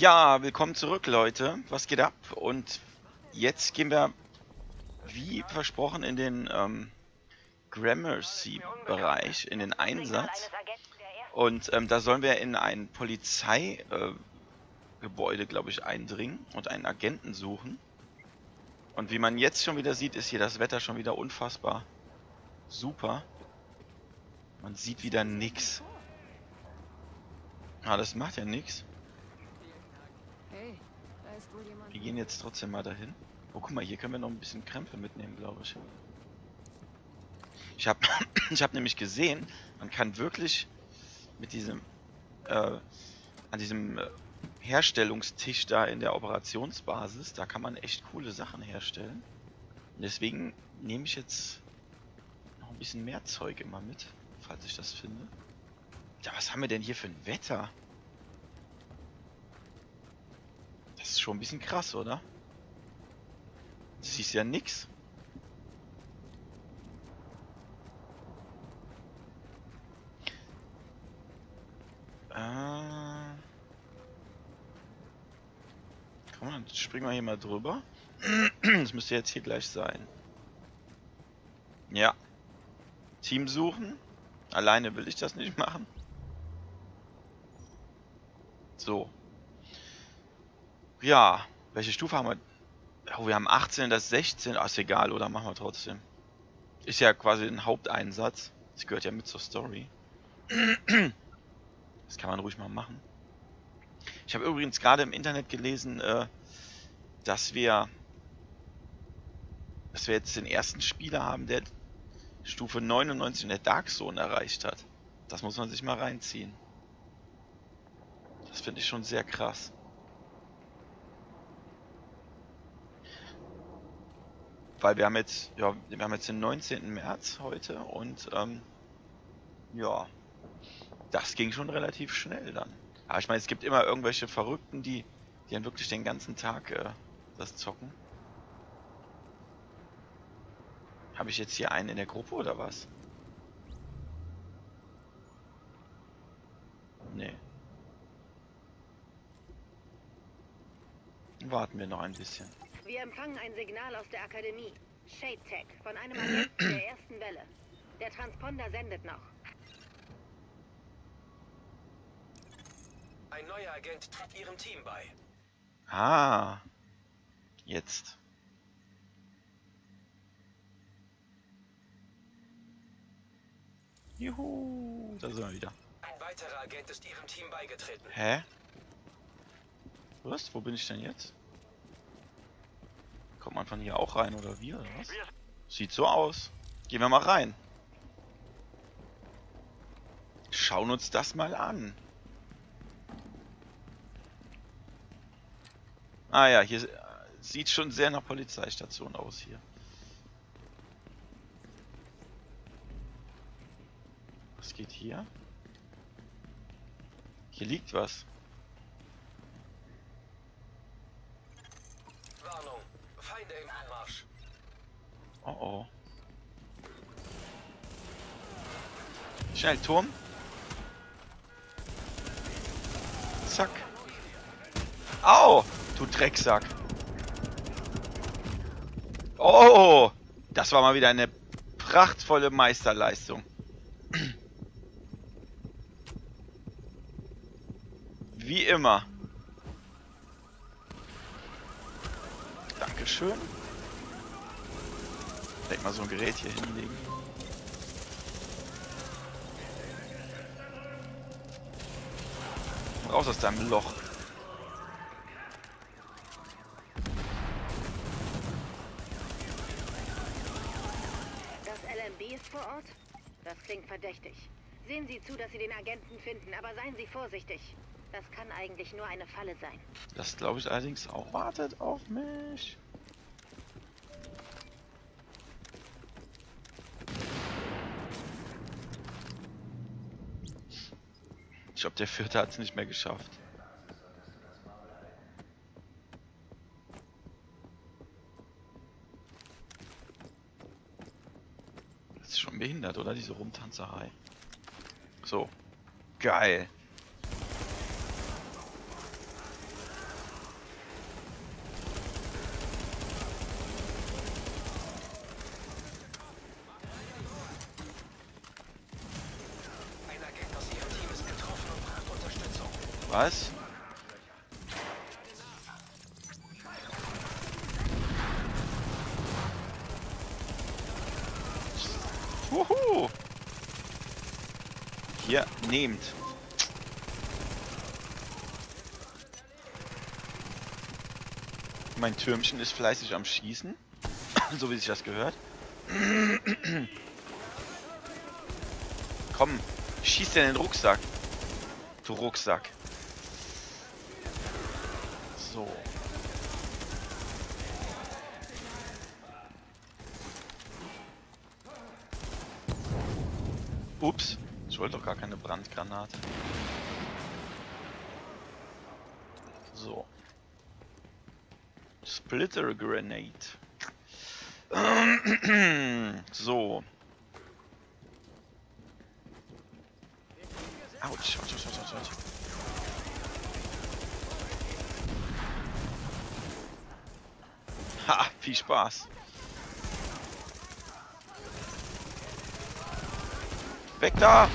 Ja, willkommen zurück, Leute. Was geht ab? Und jetzt gehen wir, wie versprochen, in den ähm, Gramercy-Bereich, in den Einsatz. Und ähm, da sollen wir in ein Polizeigebäude, glaube ich, eindringen und einen Agenten suchen. Und wie man jetzt schon wieder sieht, ist hier das Wetter schon wieder unfassbar super. Man sieht wieder nix. Ah, das macht ja nix. Wir gehen jetzt trotzdem mal dahin. Oh, guck mal, hier können wir noch ein bisschen Krämpfe mitnehmen, glaube ich. Ich habe ich hab nämlich gesehen, man kann wirklich mit diesem äh, an diesem äh, Herstellungstisch da in der Operationsbasis, da kann man echt coole Sachen herstellen. Und deswegen nehme ich jetzt noch ein bisschen mehr Zeug immer mit, falls ich das finde. Ja, was haben wir denn hier für ein Wetter? Das ist schon ein bisschen krass, oder? Du siehst ja nix. Äh. Komm mal, springen wir hier mal drüber. Das müsste jetzt hier gleich sein. Ja. Team suchen. Alleine will ich das nicht machen. So. Ja. Welche Stufe haben wir? Oh, wir haben 18, das 16. Ach, ist egal, oder? Machen wir trotzdem. Ist ja quasi ein Haupteinsatz. Das gehört ja mit zur Story. Das kann man ruhig mal machen. Ich habe übrigens gerade im Internet gelesen, äh, dass wir dass wir jetzt den ersten Spieler haben, der Stufe 99 in der Dark Zone erreicht hat. Das muss man sich mal reinziehen. Das finde ich schon sehr krass. Weil wir haben jetzt, ja, wir haben jetzt den 19. März heute und ähm, ja, das ging schon relativ schnell dann. Aber ich meine, es gibt immer irgendwelche Verrückten, die, die dann wirklich den ganzen Tag äh, das zocken. Habe ich jetzt hier einen in der Gruppe oder was? Nee. Warten wir noch ein bisschen. Wir empfangen ein Signal aus der Akademie. Shade Tech von einem Agenten der ersten Welle. Der Transponder sendet noch. Ein neuer Agent tritt Ihrem Team bei. Ah. Jetzt. Juhu, da sind wir wieder. Ein weiterer Agent ist Ihrem Team beigetreten. Hä? Was? Wo bin ich denn jetzt? Kommt man von hier auch rein oder wie oder was? Sieht so aus. Gehen wir mal rein. Schauen uns das mal an. Ah ja, hier sieht schon sehr nach Polizeistation aus hier. Was geht hier? Hier liegt was. Oh oh. Schnell, Turm. Zack. Au! Du Drecksack. Oh! Das war mal wieder eine prachtvolle Meisterleistung. Wie immer. Dankeschön. Denk mal so ein Gerät hier hinlegen. Raus aus deinem Loch. Das LMB ist vor Ort? Das klingt verdächtig. Sehen Sie zu, dass Sie den Agenten finden, aber seien Sie vorsichtig. Das kann eigentlich nur eine Falle sein. Das glaube ich allerdings auch. Wartet auf mich. Ich glaube, der vierte hat es nicht mehr geschafft. Das ist schon behindert, oder? Diese Rumtanzerei. So. Geil. Was? Wuhu! Hier, nehmt. Mein Türmchen ist fleißig am Schießen. so wie sich das gehört. Komm, schieß dir in den Rucksack. Du Rucksack. So. Ups, ich wollte doch gar keine Brandgranate. So. Splitter Grenade. so. Autsch, autsch, autsch, autsch, autsch. Viel Spaß. Weg da!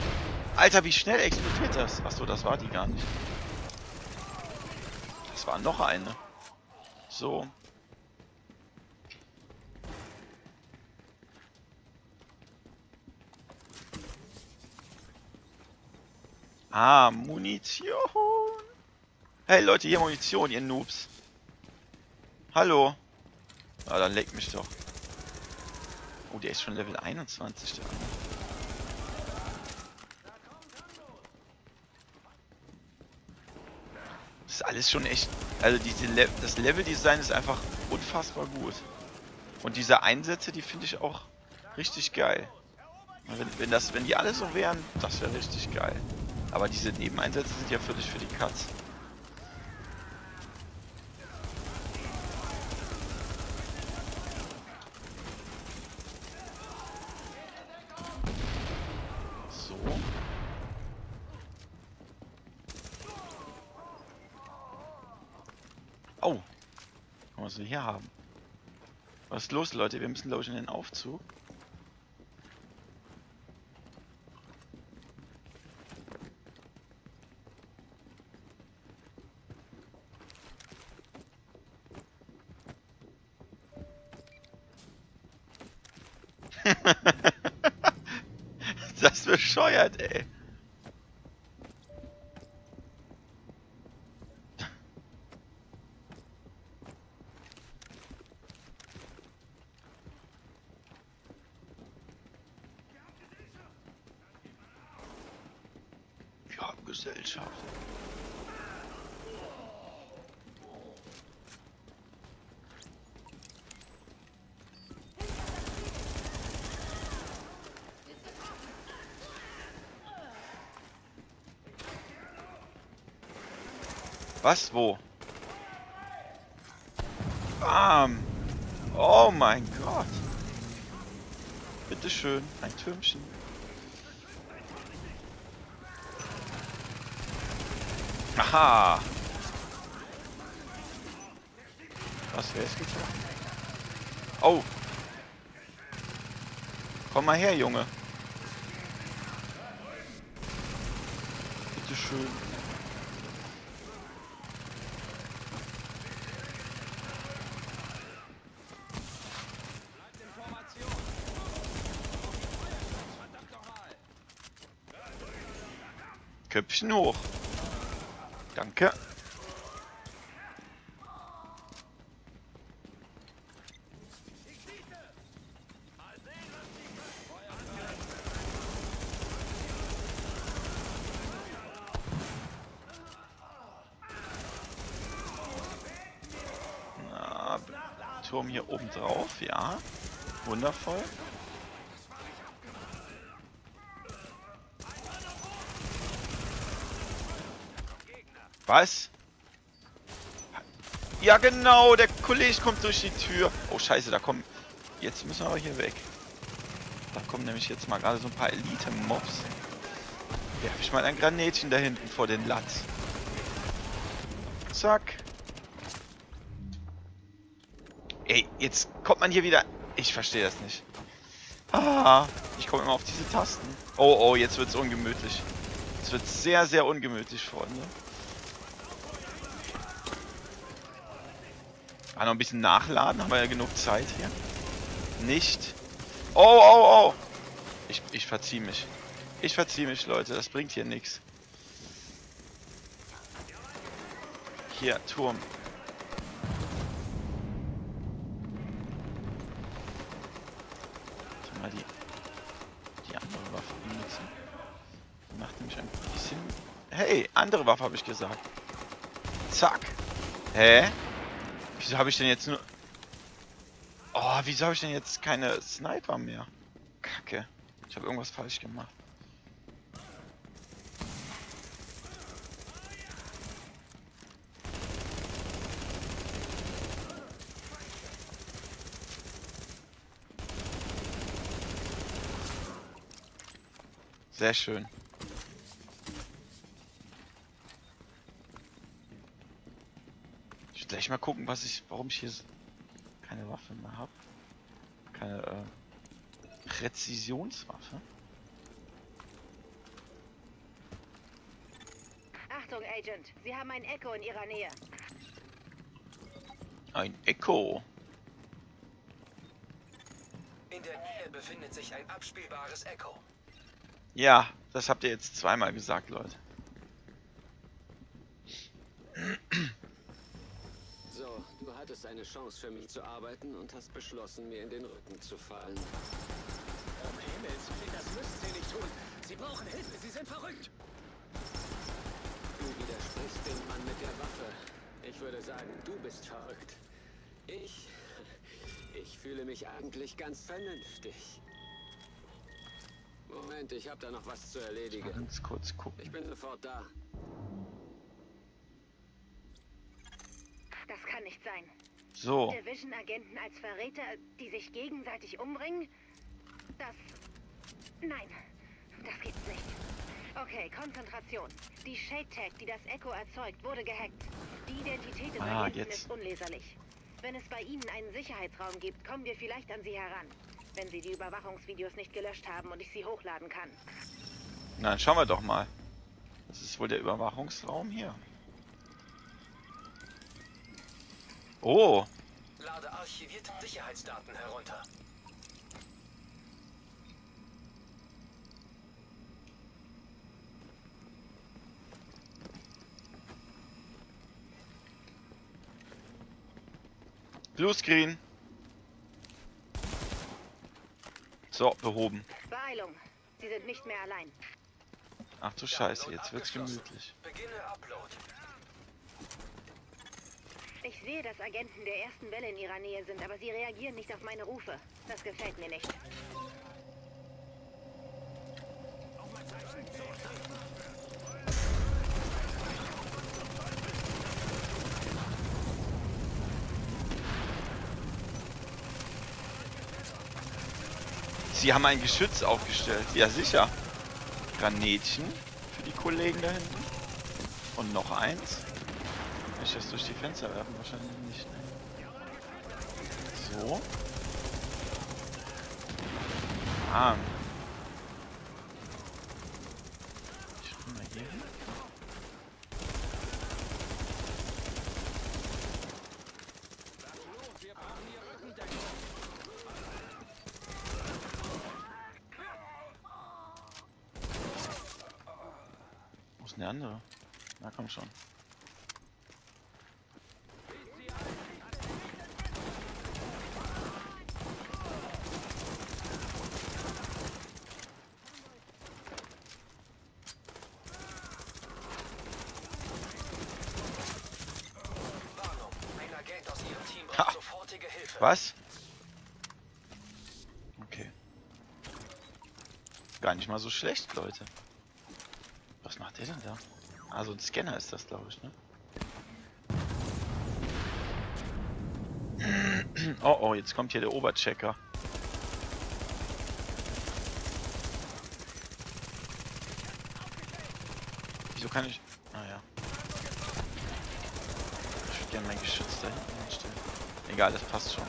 Alter, wie schnell explodiert das? Achso, das war die gar nicht. Das war noch eine. So. Ah, Munition. Hey Leute, hier Munition, ihr Noobs. Hallo. Ah, dann leckt mich doch. Oh, der ist schon Level 21, der. Das ist alles schon echt... Also diese Le das Level-Design ist einfach unfassbar gut. Und diese Einsätze, die finde ich auch richtig geil. Wenn, wenn, das, wenn die alle so wären, das wäre richtig geil. Aber diese Nebeneinsätze sind ja völlig für die Katz. So. Oh. Was wir hier haben. Was ist los, Leute? Wir müssen, glaube ich, in den Aufzug. das ist bescheuert, ey. Wir haben Gesellschaft. Was? Wo? Bam! Oh mein Gott! Bitteschön, ein Türmchen. Aha! Was, wer ist getroffen? Oh! Komm mal her, Junge. Bitteschön. Köpfchen hoch. Danke. Na, Turm hier oben drauf, ja. Wundervoll. Was? Ja genau, der Kollege kommt durch die Tür. Oh scheiße, da kommen... Jetzt müssen wir aber hier weg. Da kommen nämlich jetzt mal gerade so ein paar Elite-Mobs. Werf ich mal ein Granätchen da hinten vor den Latz. Zack. Ey, jetzt kommt man hier wieder... Ich verstehe das nicht. Ah, ich komme immer auf diese Tasten. Oh, oh, jetzt wird's ungemütlich. Es wird sehr, sehr ungemütlich, Freunde. Ah, noch ein bisschen nachladen, haben wir ja genug Zeit hier. Nicht. Oh, oh, oh. Ich, ich verziehe mich. Ich verziehe mich, Leute. Das bringt hier nichts. Hier, Turm. Warte mal die, die andere Waffe benutzen. Macht nämlich ein bisschen... Hey, andere Waffe habe ich gesagt. Zack. Hä? Wieso habe ich denn jetzt nur... Oh, wieso habe ich denn jetzt keine Sniper mehr? Kacke. Ich habe irgendwas falsch gemacht. Sehr schön. Ich mal gucken, was ich, warum ich hier keine Waffe mehr habe. Keine äh, Präzisionswaffe. Achtung, Agent. Sie haben ein Echo in Ihrer Nähe. Ein Echo. In der Nähe befindet sich ein abspielbares Echo. Ja, das habt ihr jetzt zweimal gesagt, Leute. So, du hattest eine Chance für mich zu arbeiten und hast beschlossen, mir in den Rücken zu fallen. Um Himmels Willen, das müssen Sie nicht tun. Sie brauchen Hilfe, Sie sind verrückt. Du widersprichst dem Mann mit der Waffe. Ich würde sagen, du bist verrückt. Ich. Ich fühle mich eigentlich ganz vernünftig. Moment, ich habe da noch was zu erledigen. ganz kurz gucken. Ich bin sofort da. So, Division-Agenten als Verräter, die sich gegenseitig umbringen? Das... Nein, das gibt's nicht. Okay, Konzentration. Die Shade-Tag, die das Echo erzeugt, wurde gehackt. Die Identität des Ah, Agenten jetzt. ist unleserlich. Wenn es bei Ihnen einen Sicherheitsraum gibt, kommen wir vielleicht an Sie heran. Wenn Sie die Überwachungsvideos nicht gelöscht haben und ich sie hochladen kann. na, schauen wir doch mal. Das ist wohl der Überwachungsraum hier. Oh, Lade archivierte Sicherheitsdaten herunter. Bluescreen. So, behoben. Beeilung. Sie sind nicht mehr allein. Ach du Scheiße, jetzt wird's gemütlich. Beginne Upload. Ich sehe, dass Agenten der ersten Welle in ihrer Nähe sind, aber sie reagieren nicht auf meine Rufe. Das gefällt mir nicht. Sie haben ein Geschütz aufgestellt. Ja, sicher. Granätchen für die Kollegen da hinten. Und noch eins. Ich das durch die Fenster werfen? Wahrscheinlich nicht. Ne? So. Ah. Ich schau mal hier hin. Wo ist denn der andere? Na komm schon. Warnung. Ein Agent aus Ihrem Team Ha. braucht sofortige Hilfe. Was? Okay. Gar nicht mal so schlecht, Leute. Was macht der denn da? Ah, so ein Scanner ist das, glaube ich, ne? Oh, oh, jetzt kommt hier der Oberchecker. Wieso kann ich... Ah ja. Ich würde gerne mein Geschütz da hinten hinstellen. Egal, das passt schon.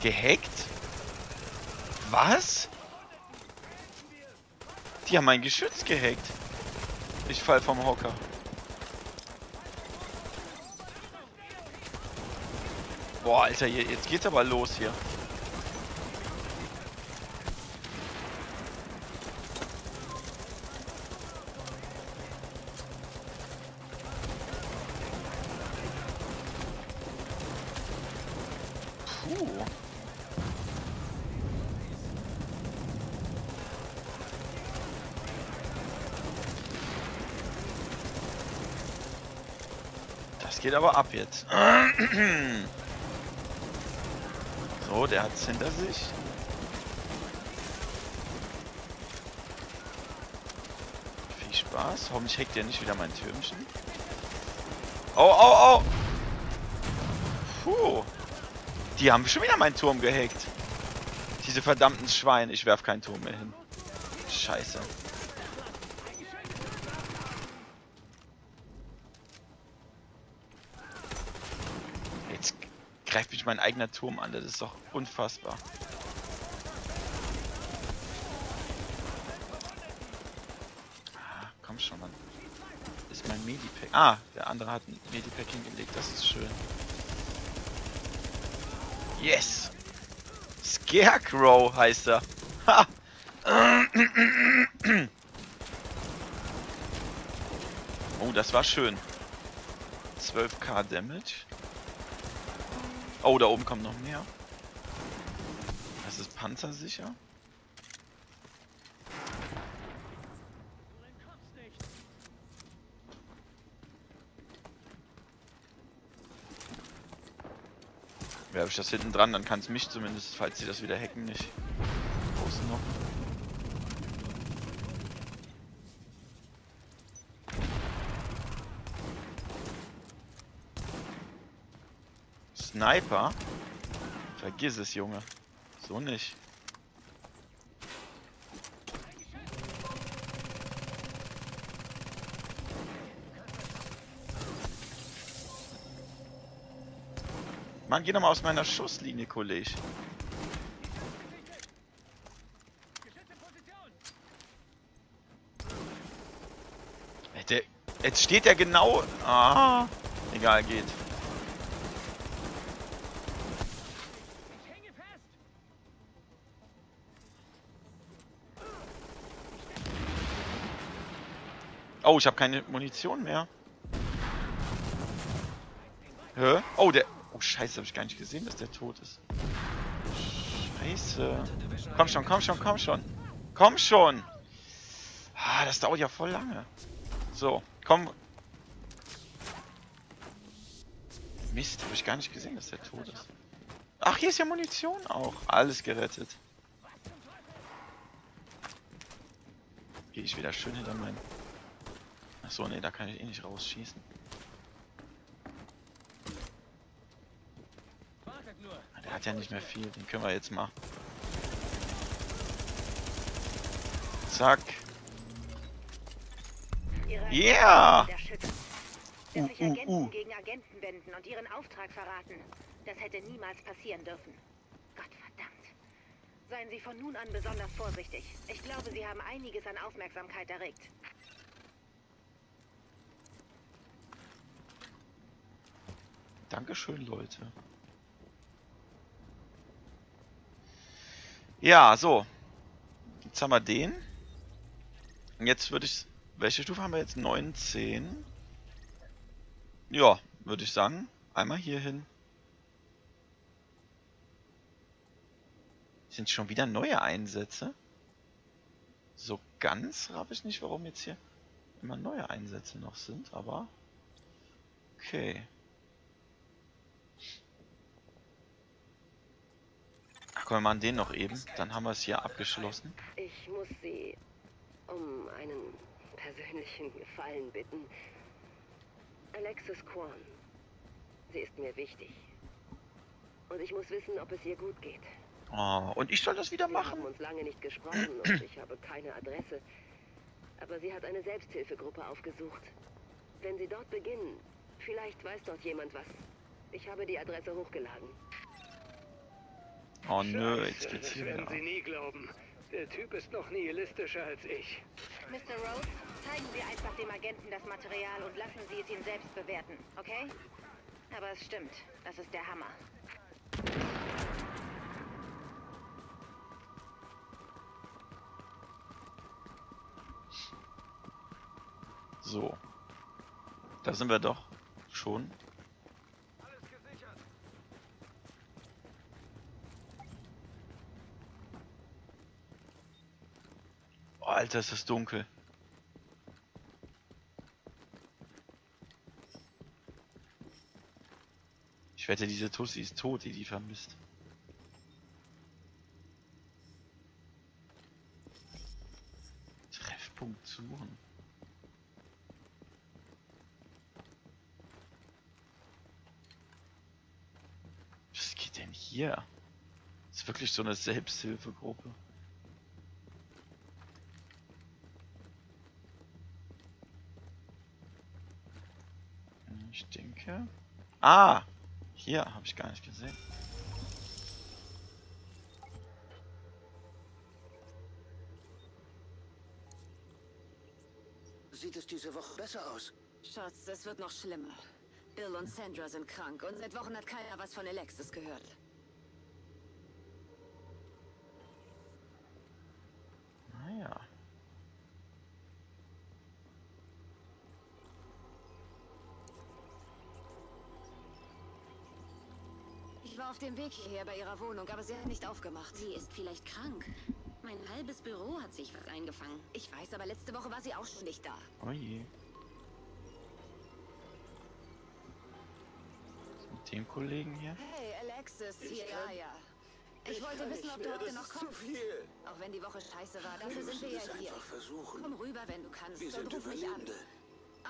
Gehackt? Was? Die haben mein Geschütz gehackt. Ich fall vom Hocker. Boah, Alter, jetzt geht's aber los hier. Puh. Das geht aber ab jetzt. So, der hat's hinter sich. Viel Spaß. Hoffentlich hackt der nicht wieder mein Türmchen. Oh, oh, oh! Puh. Die haben schon wieder meinen Turm gehackt. Diese verdammten Schweine. Ich werf keinen Turm mehr hin. Scheiße. Jetzt greift mich mein eigener Turm an. Das ist doch unfassbar. Ah, komm schon, Mann. Ist mein Medipack. Ah, der andere hat ein Medipack hingelegt. Das ist schön. Yes! Scarecrow heißt er. Ha! Oh, das war schön. 12k Damage. Oh, da oben kommt noch mehr. Das ist panzersicher. Werfe ich das hinten dran, dann kann es mich zumindest, falls sie das wieder hacken, nicht. Außen noch. Sniper? Vergiss es, Junge. So nicht. Mann, geh doch mal aus meiner Schusslinie, Kollege. Der, jetzt steht er genau... Ah, egal, geht. Oh, ich habe keine Munition mehr. Hä? Oh, der... Oh, scheiße, habe ich gar nicht gesehen, dass der tot ist. Scheiße. Komm schon, komm schon, komm schon. Komm schon. Ah, das dauert ja voll lange. So, komm. Mist, habe ich gar nicht gesehen, dass der tot ist. Ach, hier ist ja Munition auch. Alles gerettet. Gehe ich wieder schön hinter meinen... Achso, nee, da kann ich eh nicht rausschießen. Ah, Der hat ja nicht mehr viel, den können wir jetzt mal. Zack. Yeah! der Schütze. Uh, sich uh, Agenten uh. gegen Agenten wenden und ihren Auftrag verraten. Das hätte niemals passieren dürfen. Gott verdammt. Seien Sie von nun an besonders vorsichtig. Ich glaube, Sie haben einiges an Aufmerksamkeit erregt. Dankeschön, Leute. Ja, so. Jetzt haben wir den. Und jetzt würde ich... Welche Stufe haben wir jetzt? 19. Ja, würde ich sagen. Einmal hier hin. Sind schon wieder neue Einsätze? So ganz habe ich nicht, warum jetzt hier immer neue Einsätze noch sind, aber... Okay. Komm, wir machen den noch eben. Dann haben wir es hier abgeschlossen. Ich muss Sie um einen persönlichen Gefallen bitten. Alexis Quan. Sie ist mir wichtig. Und ich muss wissen, ob es ihr gut geht. Oh, und ich soll das wieder Wir machen? haben uns lange nicht gesprochen und ich habe keine Adresse. Aber sie hat eine Selbsthilfegruppe aufgesucht. Wenn Sie dort beginnen, vielleicht weiß dort jemand was. Ich habe die Adresse hochgeladen. Oh nö, jetzt geht's das hier werden wieder. Sie nie glauben. Der Typ ist noch nihilistischer als ich. Mr. Rose, zeigen Sie einfach dem Agenten das Material und lassen Sie es ihn selbst bewerten, okay? Aber es stimmt, das ist der Hammer. So. Da sind wir doch schon. Alter, ist das dunkel. Ich wette, diese Tussi ist tot, die die vermisst. Treffpunkt suchen. Was geht denn hier? Das ist wirklich so eine Selbsthilfegruppe. Denke. Ah! Hier habe ich gar nicht gesehen. Sieht es diese Woche besser aus? Schatz, das wird noch schlimmer. Bill und Sandra sind krank und seit Wochen hat keiner was von Alexis gehört. Naja. Auf dem Weg hierher bei ihrer Wohnung, aber sie hat nicht aufgemacht. Sie ist vielleicht krank. Mein halbes Büro hat sich was eingefangen. Ich weiß, aber letzte Woche war sie auch schon nicht da. Oh je. Was mit dem Kollegen hier? Hey, Alexis, hier, ja, ja. Ich wollte wissen, ob du heute noch Zu kommst. viel. Auch wenn die Woche scheiße war, Wir dafür sind müssen wir ja hier. versuchen. Komm rüber, wenn du kannst Wir und sind ruf mich an.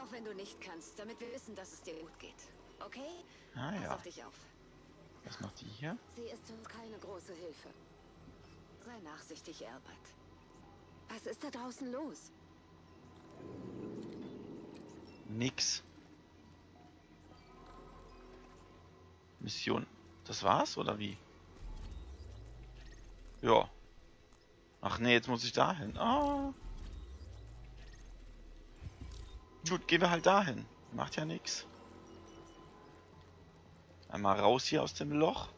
Auch wenn du nicht kannst, damit wir wissen, dass es dir gut geht. Okay? Ah Pass ja. auf dich auf. Was macht die hier? Sie ist uns keine große Hilfe. Sei nachsichtig, Albert. Was ist da draußen los? Nix. Mission. Das war's oder wie? Ja. Ach nee, jetzt muss ich dahin. Ah. Gut, gehen wir halt dahin. Macht ja nix. Einmal raus hier aus dem Loch.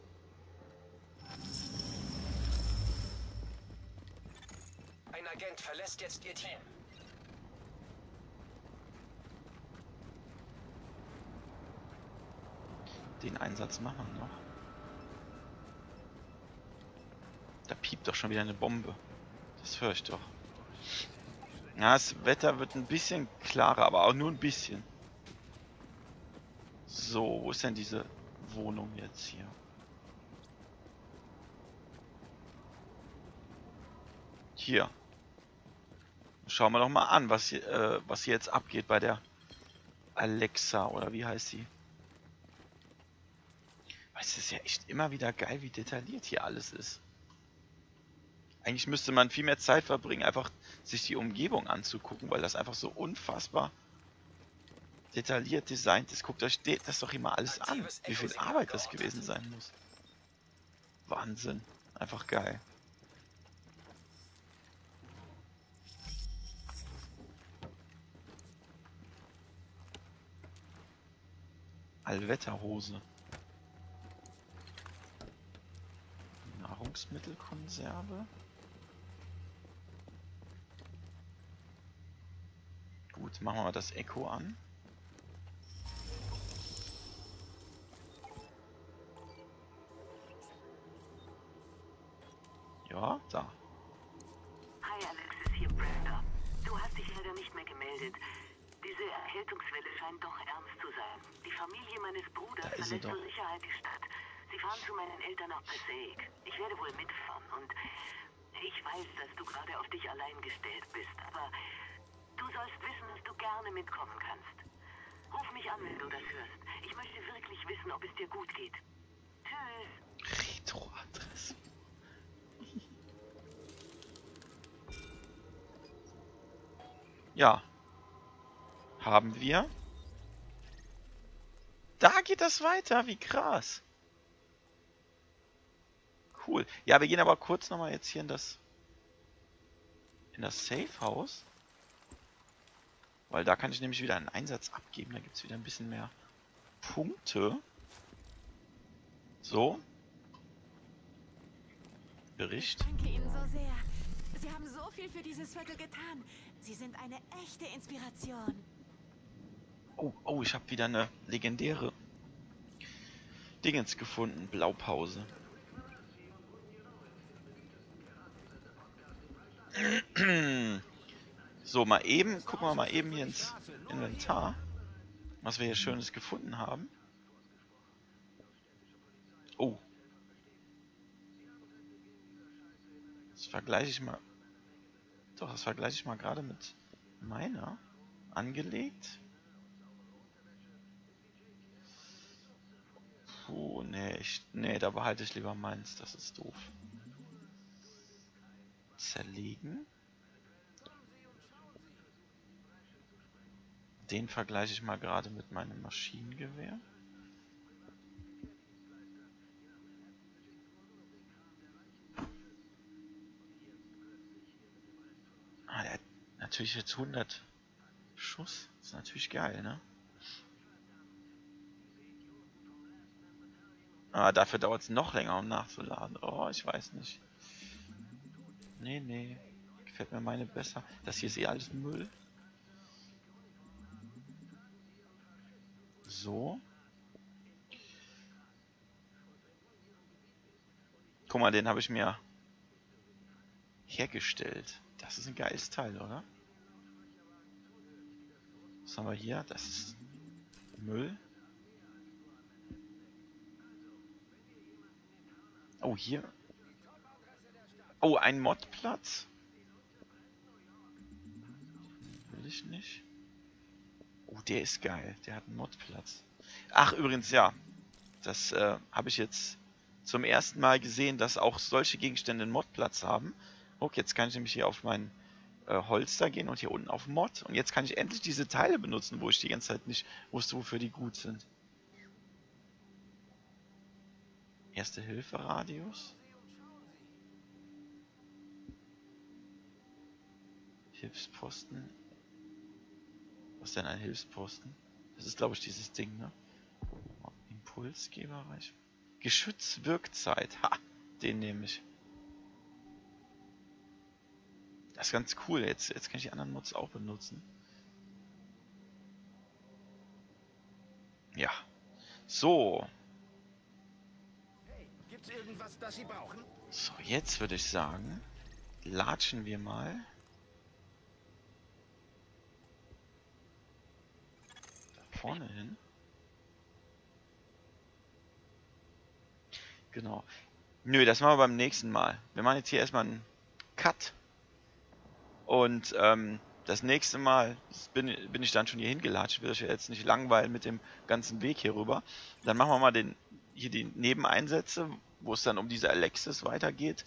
Ein Agent verlässt jetzt Ihr Team. Den Einsatz machen wir noch. Da piept doch schon wieder eine Bombe. Das höre ich doch. Ja, das Wetter wird ein bisschen klarer, aber auch nur ein bisschen. So, wo ist denn diese Wohnung jetzt hier? Hier. Schauen wir doch mal an, was hier, äh, was hier jetzt abgeht bei der Alexa oder wie heißt sie? Es ist ja echt immer wieder geil, wie detailliert hier alles ist. Eigentlich müsste man viel mehr Zeit verbringen, einfach sich die Umgebung anzugucken, weil das einfach so unfassbar detailliert designt ist. Guckt euch das doch immer alles an, wie viel Arbeit das gewesen sein muss. Wahnsinn. Einfach geil. Allwetterhose. Nahrungsmittelkonserve. Gut, machen wir mal das Echo an. Sie doch. Sicherheit die Stadt. Sie fahren zu meinen Eltern nach Passaic. Ich werde wohl mitfahren und ich weiß, dass du gerade auf dich allein gestellt bist, aber du sollst wissen, dass du gerne mitkommen kannst. Ruf mich an, wenn du das hörst. Ich möchte wirklich wissen, ob es dir gut geht. Tschüss. Retro-Adresse. Ja. Haben wir. Da geht das weiter, wie krass. Cool. Ja, wir gehen aber kurz nochmal jetzt hier in das in das Safe House. Weil da kann ich nämlich wieder einen Einsatz abgeben. Da gibt es wieder ein bisschen mehr Punkte. So. Bericht. Danke Ihnen so sehr. Sie haben so viel für dieses Viertel getan. Sie sind eine echte Inspiration. Oh, oh, ich habe wieder eine legendäre Dingens gefunden. Blaupause. So, mal eben, gucken wir mal eben hier ins Inventar, was wir hier Schönes gefunden haben. Oh. Das vergleiche ich mal. Doch, das vergleiche ich mal gerade mit meiner. Angelegt. Puh, nee, ich, nee, da behalte ich lieber meins, das ist doof. Zerlegen. Den vergleiche ich mal gerade mit meinem Maschinengewehr. Ah, der hat natürlich jetzt 100 Schuss. Ist natürlich geil, ne? Ah, dafür dauert es noch länger, um nachzuladen. Oh, ich weiß nicht. Nee, nee. Gefällt mir meine besser. Das hier ist eh alles Müll. So. Guck mal, den habe ich mir hergestellt. Das ist ein geiles Teil, oder? Was haben wir hier? Das ist Müll. Oh, hier. Oh, ein Modplatz. Will ich nicht. Oh, der ist geil. Der hat einen Modplatz. Ach, übrigens, ja. Das äh, habe ich jetzt zum ersten Mal gesehen, dass auch solche Gegenstände einen Modplatz haben. Okay, jetzt kann ich nämlich hier auf mein äh, Holster gehen und hier unten auf Mod. Und jetzt kann ich endlich diese Teile benutzen, wo ich die ganze Zeit nicht wusste, wofür die gut sind. Erste Hilfe Radius. Hilfsposten. Was denn ein Hilfsposten? Das ist glaube ich dieses Ding, ne? Impulsgeberreich. Geschützwirkzeit. Ha! Den nehme ich. Das ist ganz cool. Jetzt, jetzt kann ich die anderen Mods auch benutzen. Ja. So. Irgendwas, das Sie brauchen? So, jetzt würde ich sagen, latschen wir mal. Da vorne hin. Genau. Nö, das machen wir beim nächsten Mal. Wir machen jetzt hier erstmal einen Cut. Und ähm, das nächste Mal bin, bin ich dann schon hier hingelatscht. Will euch jetzt nicht langweilen mit dem ganzen Weg hier rüber. Dann machen wir mal den, hier die Nebeneinsätze, wo es dann um diese Alexis weitergeht.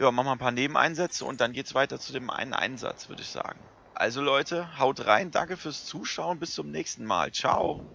Ja, machen wir ein paar Nebeneinsätze und dann geht es weiter zu dem einen Einsatz, würde ich sagen. Also Leute, haut rein, danke fürs Zuschauen, bis zum nächsten Mal. Ciao.